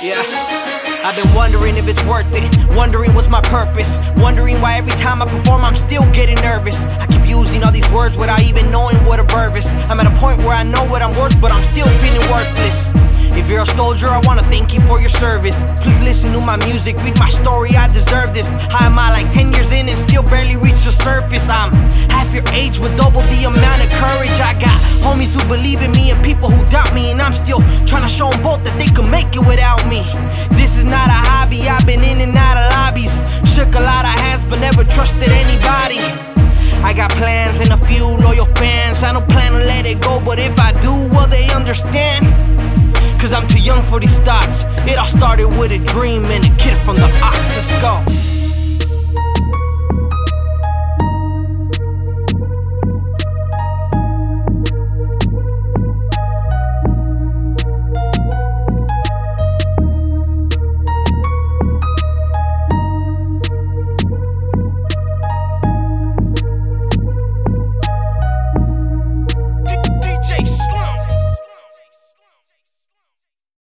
I've been wondering if it's worth it, wondering what's my purpose, wondering why every time I perform I'm still getting nervous. I keep using all these words without even knowing what a verb is. I'm at a point where I know what I'm worth, but I'm still feeling worthless. If you're a soldier, I wanna thank you for your service. Please listen to my music, read my story, I deserve this. How am I like 10 years in and still barely reach the surface? I'm half your age with double the amount of courage. I got homies who believe in me and people who doubt me, and I'm still trying to show them both that they can make it without trusted anybody. I got plans and a few loyal fans. I don't plan to let it go, but if I do, well, they understand. Cause I'm too young for these thoughts. It all started with a dream and a kid from the ox. Let's go.